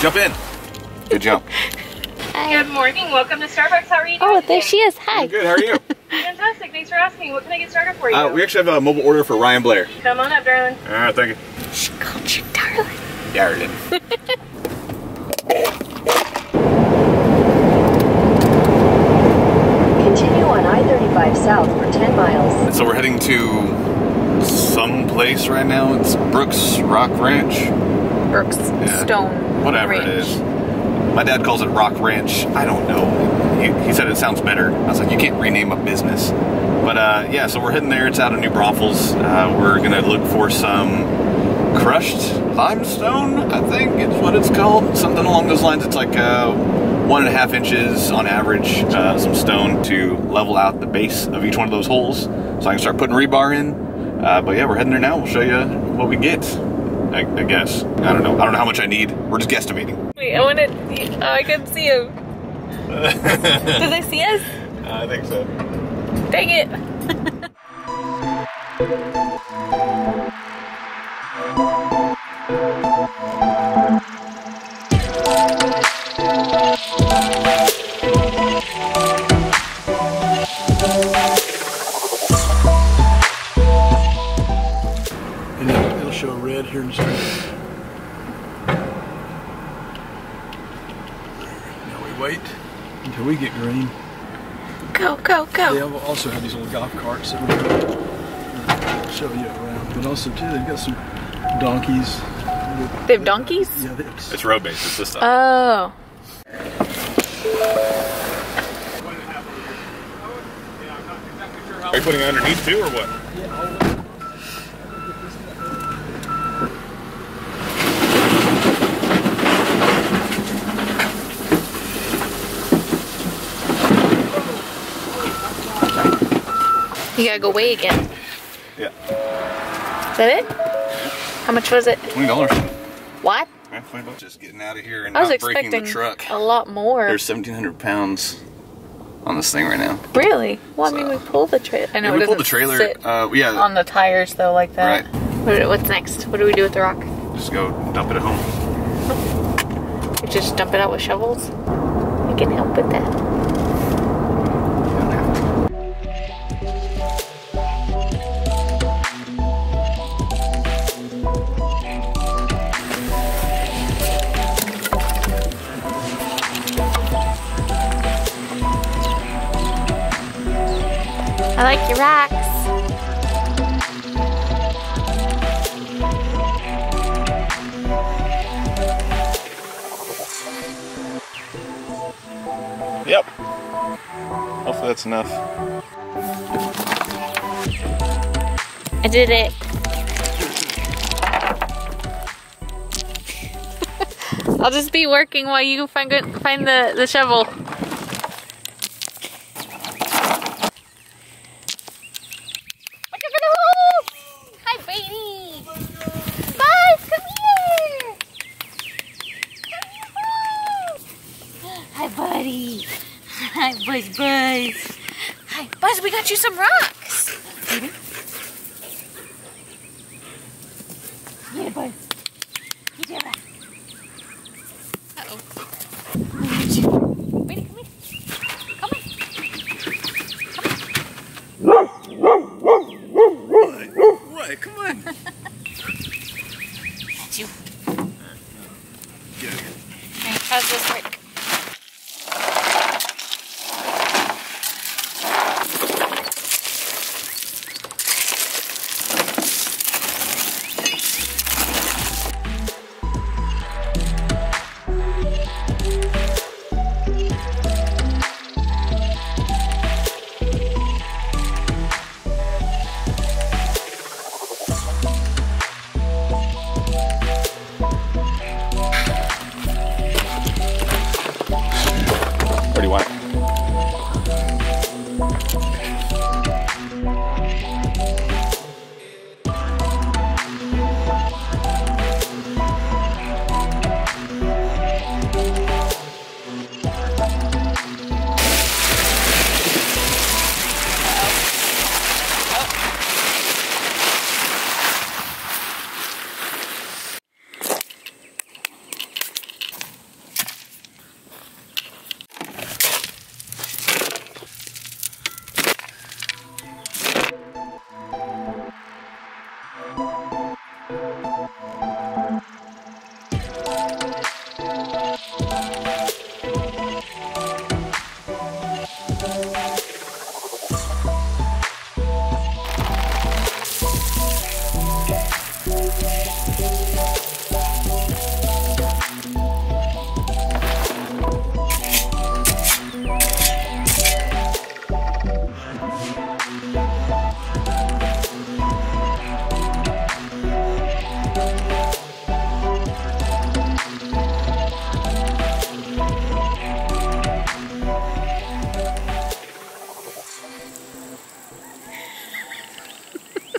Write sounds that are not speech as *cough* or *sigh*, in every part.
Jump in. Good jump. Good morning. Welcome to Starbucks. How are you doing? Oh, there today? she is. Hi. Good, how are you? *laughs* Fantastic. Thanks for asking. What can I get started for you? Uh, we actually have a mobile order for Ryan Blair. Come on up, darling. All right, thank you. She called you darling. Darling. *laughs* Continue on I-35 south for 10 miles. So we're heading to some place right now. It's Brooks Rock Ranch. Brooks Yeah. Stone. Whatever Ranch. it is. My dad calls it Rock Ranch. I don't know. He, he said it sounds better. I was like, you can't rename a business. But uh, yeah, so we're heading there. It's out of New Braunfels. Uh, we're gonna look for some crushed limestone. I think it's what it's called. Something along those lines. It's like uh, one and a half inches on average. Uh, some stone to level out the base of each one of those holes, so I can start putting rebar in. Uh, but yeah, we're heading there now. We'll show you what we get. I, I guess. I don't know. I don't know how much I need. We're just guesstimating. Wait, I want to. Oh, I can see him. *laughs* Does they see us? I think so. Dang it. *laughs* until we get green. Go, go, go. They al- also have these little golf carts that we'll show you around. But also too, they've got some donkeys. They have donkeys? Yeah, they have It's road based. It's this stuff. Oh. Are you putting it underneath too, or what? You gotta go weigh again. Yeah. Is that it? How much was it? Twenty dollars. What? Yeah, twenty bucks. Just getting out of here and I was not breaking expecting the truck. a lot more. There's seventeen hundred pounds on this thing right now. Really? Well, I mean, we pulled the trailer. I know Yeah, it we pulled the trailer. Uh, yeah. on the tires though, like that. Right. What, what's next? What do we do with the rock? just go dump it at home. We just dump it out with shovels. We can help with that. I like your rocks. Yep. Hopefully that's enough. I did it. *laughs* I'll just be working while you find find the, the shovel. Look for the hole! Hi, baby! Buzz, come here! Come here, Buzz! Hi, buddy. Hi, Buzz, Buzz. Hi, Buzz, we got you some rocks. Mm-hmm. Get it, Buzz. Come on. Right, come on. Pretty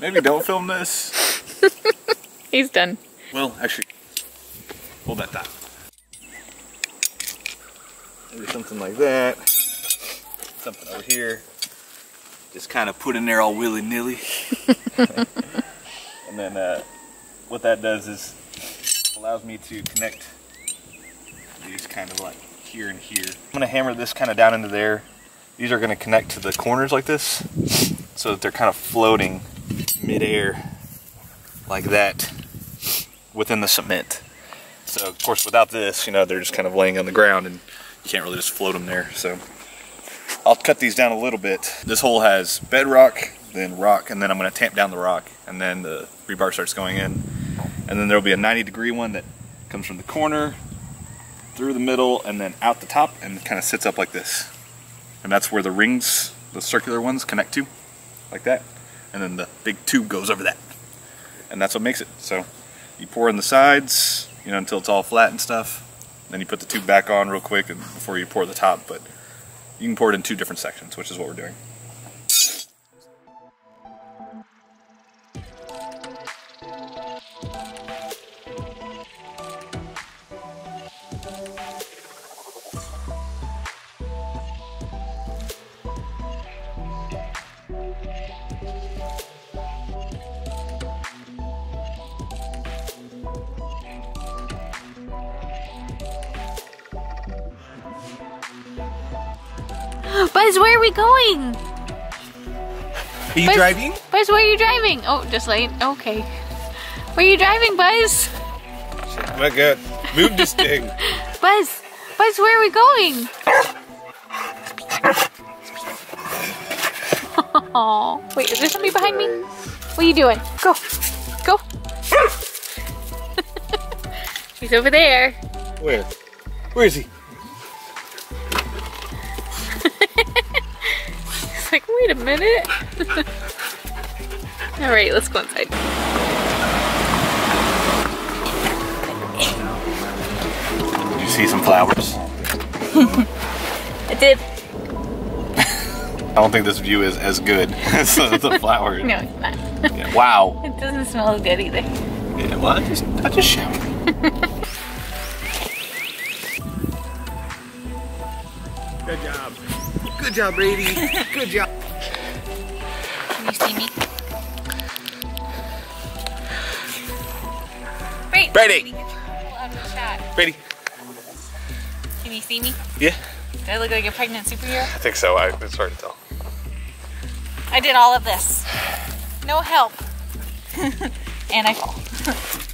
Maybe don't film this. *laughs* He's done. Well, actually, hold that thought. Maybe something like that. Something over here. Just kind of put in there all willy nilly. *laughs* and then uh, what that does is allows me to connect these kind of like here and here. I'm gonna hammer this kind of down into there. These are gonna connect to the corners like this so that they're kind of floating midair like that within the cement. So of course without this, you know, they're just kind of laying on the ground and you can't really just float them there. So I'll cut these down a little bit. This hole has bedrock, then rock, and then I'm gonna tamp down the rock and then the rebar starts going in. And then there'll be a 90 degree one that comes from the corner, through the middle, and then out the top and kind of sits up like this. And that's where the rings, the circular ones connect to, like that. And then the big tube goes over that. And that's what makes it. So you pour in the sides, you know, until it's all flat and stuff. Then you put the tube back on real quick and before you pour the top, but you can pour it in two different sections, which is what we're doing. *gasps* Buzz, where are we going? Are you Buzz- driving? Buzz, where are you driving? Oh, just late. okay. Where are you driving, Buzz? Oh my god. Move this thing. *laughs* Buzz, Buzz, where are we going? Oh, *laughs* wait, is there somebody behind me? What are you doing? Go, go. *laughs* He's over there. Where? Where is he? Wait a minute. *laughs* All right, let's go inside. Did you see some flowers? *laughs* I did. I don't think this view is as good *laughs* as the the flowers. No, it's not. Yeah, Wow. It doesn't smell as good either. Yeah, well, I just, I just shouted. Good job. Good job, Brady. Good job. Can you see me? Brady. Brady. get your little out of the shot. Brady. Can you see me? Yeah. Do I look like a pregnant superhero? I think so. I, it's hard to tell. I did all of this. No help. *laughs* and I fall. *laughs*